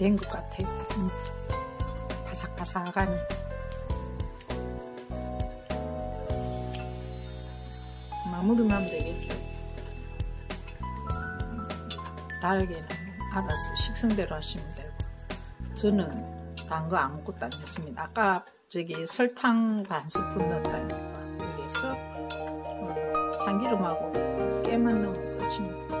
된 것 같아요. 음. 바삭바삭하니. 마무리만 하면 되겠죠. 달걀는 알아서 식성대로 하시면 되고 저는 단 거 아무것도 안 했습니다. 아까 저기 설탕 반 스푼 넣었다니까 여기서 음, 참기름하고 깨만 넣으면 끝입니다.